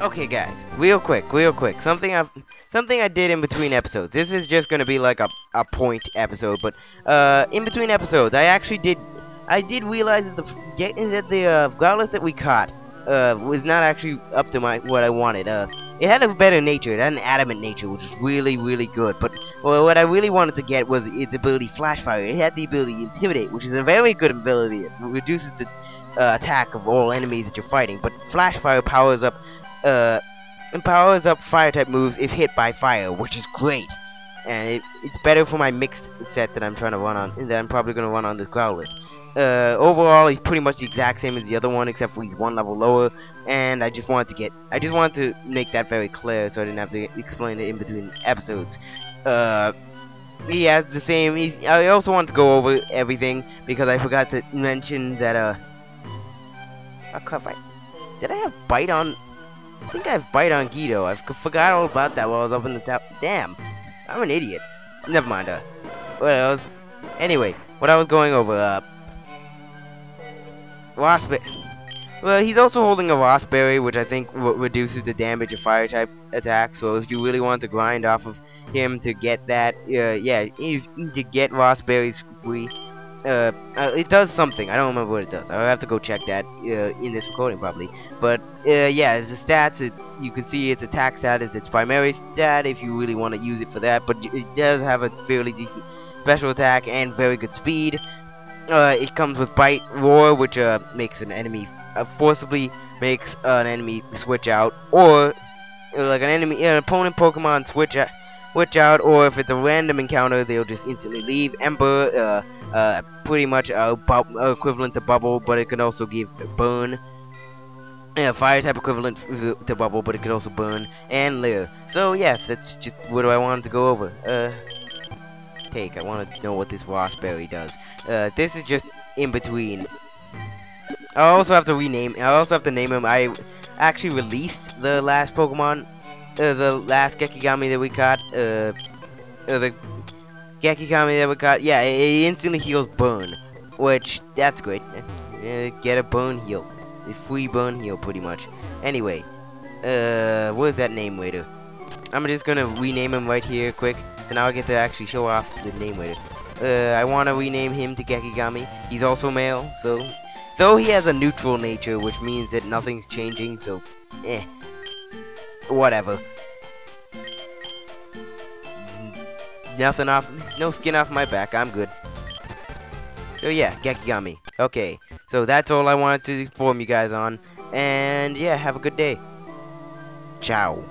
Okay, guys, real quick, real quick. Something I something I did in between episodes. This is just gonna be like a a point episode, but uh, in between episodes, I actually did I did realize that the that the uh, that we caught uh was not actually up to my what I wanted. Uh, it had a better nature. It had an adamant nature, which is really really good. But well, what I really wanted to get was its ability Flash Fire. It had the ability Intimidate, which is a very good ability. It reduces the uh, attack of all enemies that you're fighting. But Flash Fire powers up uh, powers up fire type moves if hit by fire, which is great. And it, it's better for my mixed set that I'm trying to run on, that I'm probably going to run on this Growlithe. Uh, overall, he's pretty much the exact same as the other one, except for he's one level lower. And I just wanted to get, I just wanted to make that very clear, so I didn't have to explain it in between episodes. Uh, he has the same. He's, I also want to go over everything because I forgot to mention that. Uh, oh crap! I, did I have bite on I think I have bite on Guido. I forgot all about that while I was up in the top. Damn. I'm an idiot. Never mind. Uh, what else? Anyway, what I was going over, uh... Wasp... Well, he's also holding a Wasp Berry, which I think reduces the damage of Fire-type attacks, so if you really want to grind off of him to get that, uh, yeah, to get Wasp Berries free, uh, uh, it does something. I don't remember what it does. I'll have to go check that uh, in this recording probably. But uh, yeah, the stats. It, you can see its attack stat is its primary stat if you really want to use it for that. But it does have a fairly decent special attack and very good speed. Uh, it comes with bite, roar, which uh, makes an enemy forcibly makes an enemy switch out, or like an enemy, an opponent Pokemon switch out, switch out, or if it's a random encounter, they'll just instantly leave. Ember. Uh, uh, pretty much uh, equivalent to bubble, but it can also give burn. Yeah, fire type equivalent to bubble, but it can also burn and Leer. So yeah, that's just what I wanted to go over. Uh, take. I want to know what this raspberry does. Uh, this is just in between. I also have to rename. I also have to name him. I actually released the last Pokemon, uh, the last Gekigami that we caught. Uh, uh the Gekigami that we caught, yeah, it instantly heals burn, which, that's great. Uh, get a burn heal. A free burn heal, pretty much. Anyway, uh, what is that Name Rater? I'm just gonna rename him right here, quick. So now I get to actually show off the Name Rater. Uh, I want to rename him to Gekigami. He's also male, so... Though he has a neutral nature, which means that nothing's changing, so... Eh. Whatever. Nothing off, no skin off my back. I'm good. So yeah, Gekigami. Okay, so that's all I wanted to inform you guys on. And yeah, have a good day. Ciao.